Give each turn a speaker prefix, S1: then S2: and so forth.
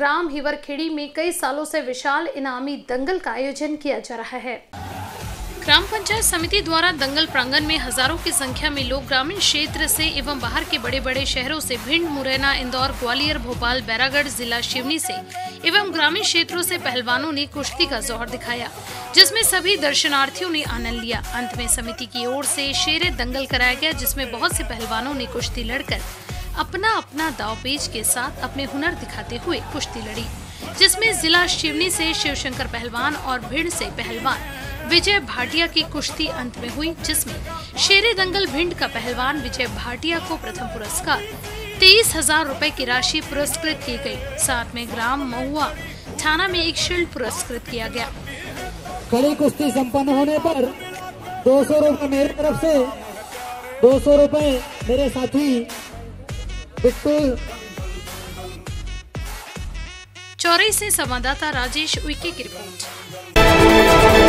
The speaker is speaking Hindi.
S1: ग्राम हिवरखेड़ी में कई सालों से विशाल इनामी दंगल का आयोजन किया जा रहा है। ग्राम पंचायत समिति द्वारा दंगल प्रांगण में हज़ारों की संख्या में लोग ग्रामीण क्षेत्र से एवं बाहर के बड़े बड़े शहरों से भिंड, मुरैना, इंदौर, ग्वालियर, भोपाल, बैरागढ़, जिला शिवनी से एवं ग्रामीण क्षेत्रों से पहलवानों ने कुश्ती का जोहर दिखाया, जिसमें सभी दर्शनार्थियों ने आनंद लिया। अंत में समिति की ओर से शेर दंगल कराया गया, जिसमें बहुत से पहलवानों ने कुश्ती लड़कर अपना अपना दावपेच के साथ अपने हुनर दिखाते हुए कुश्ती लड़ी, जिसमें जिला शिवनी से शिवशंकर पहलवान और भिंड से पहलवान विजय भाटिया की कुश्ती अंत में हुई, जिसमें शेरे दंगल भिंड का पहलवान विजय भाटिया को प्रथम पुरस्कार, तेईस हज़ार रूपए की राशि पुरस्कृत की गई। साथ में ग्राम महुआ थाना में एक शील्ड पुरस्कृत किया गया।
S2: कड़ी कुश्ती संपन्न होने पर दो सौ रूपए मेरी तरफ़ से, दो सौ रूपए मेरे साथी बिट्टू
S1: चौरई से संवाददाता राजेश उइके की रिपोर्ट।